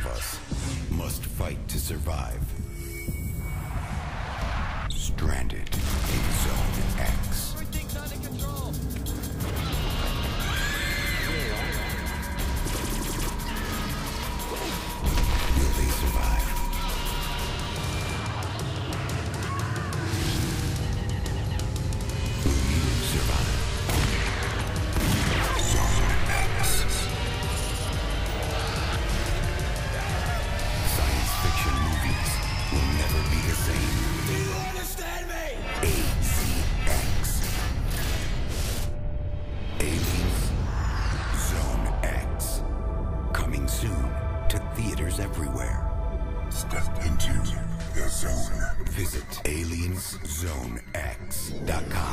of us must fight to survive. AZX. Aliens Zone X. Coming soon to theaters everywhere. Step into the zone. Visit alienszonex.com.